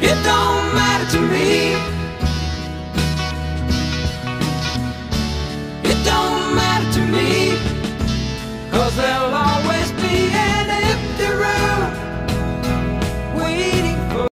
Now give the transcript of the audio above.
It don't matter to me.